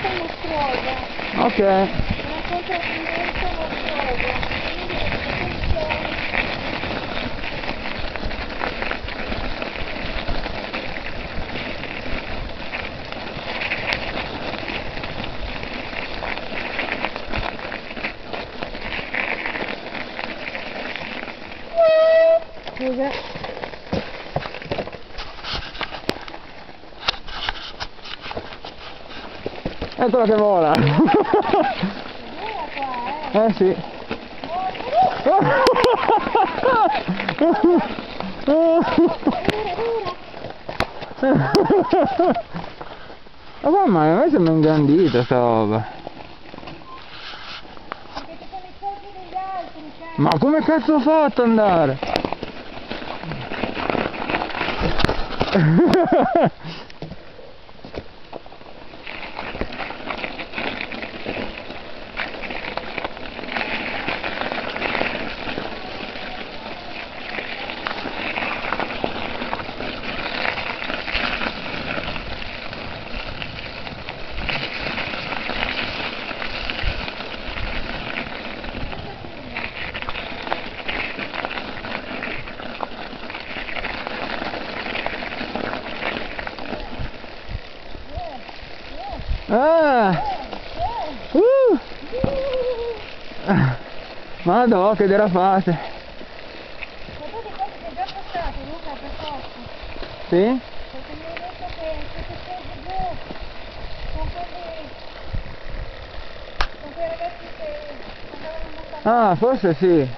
nota lo scrivo. Ok. Una controtendenza lo scrivo. Quindi Eccola che vola. Eh. sì. Ma mamma mia, a me sembra ingrandita sta roba. Ma come cazzo ho fatto ad andare? Ah! Uh! Madò, che derapate! Ma tu di questo sei già passato, Luca, per forza. Sì? Perché mi hai detto che siete scesi giù con quelli... con quei ragazzi che andavano in montagna. Ah, forse sì.